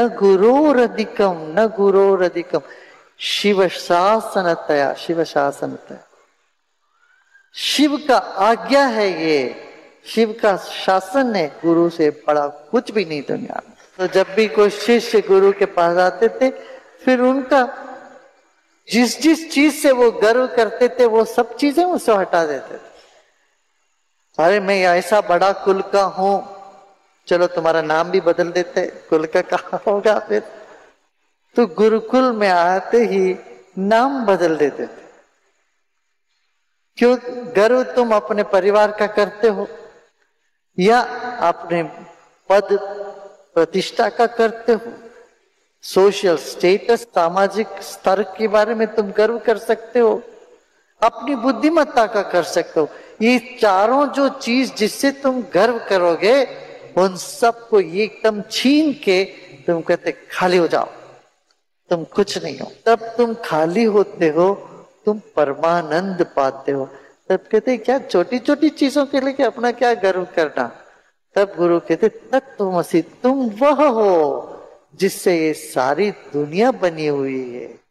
न गुरोरधिकम न गुरोरधिकम शिव शासनतया शिव शासनतया शिव का आज्ञा है ये शिव का शासन है, गुरु से बड़ा कुछ भी नहीं दुनिया में। तो जब भी कोई शिष्य गुरु के पास आते थे, फिर उनका जिस जिस चीज़ से वो गर्व करते थे, वो सब चीज़ें उससे हटा देते थे। अरे मैं ऐसा बड़ा कुल का हूँ चलो तुम्हारा नाम भी बदल देते, कुल का कहा होगा फिर? तो गुरुकुल में आते ही नाम बदल देते थे। क्यों? गर्व तुम अपने परिवार का करते हो, या अपने पद प्रतिष्ठा का करते हो? सोशल स्टेटस, सामाजिक स्तर के बारे में तुम गर्व कर सकते हो, अपनी बुद्धिमत्ता का कर सकते हो। ये चारों जो चीज़ जिससे तुम गर्व करोगे उन सबको एकदम छीन के तुम कहते, खाली हो जाओ। तुम कुछ नहीं हो। तब तुम खाली होते हो, तुम परमानंद पाते हो। तब कहते, क्या छोटी छोटी चीज़ों के लिए अपना क्या गर्व करना? तब गुरु कहते तत्वमसी तुम वह हो जिससे ये सारी दुनिया बनी हुई है।